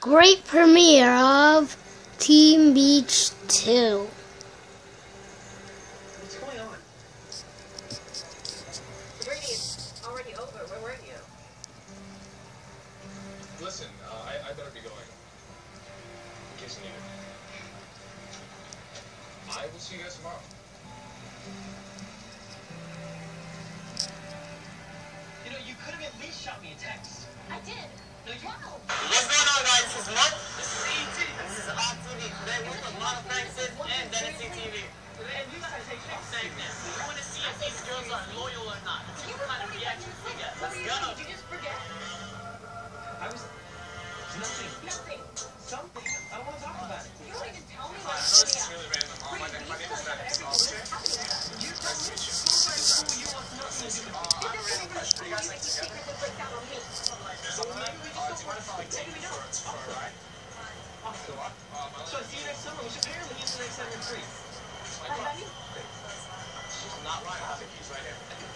great premiere of Team Beach 2. What's going on? Brady, it's already over. Where were you? Listen, uh, I, I better be going. In case you need it. I will see you guys tomorrow. You know, you could have at least shot me a text. I did. No, you. Wow. This is Mark. This is ET. This is Off TV. Today we're with Lana Francis and Dynasty TV. And you gotta take next Same thing. We want to see if these girls are loyal or not. You What were kind of 45 reaction we get. What Let's you go. doing? Did you just forget? I was. Nothing. Nothing. Something. I don't want to talk about it. You don't even tell me I what know it's this is like take you for, for a ride? Off the lot. Uh, my So I see you next summer. We should apparently use the next summer free. like, uh, I love you. She's not right. I think he's right here.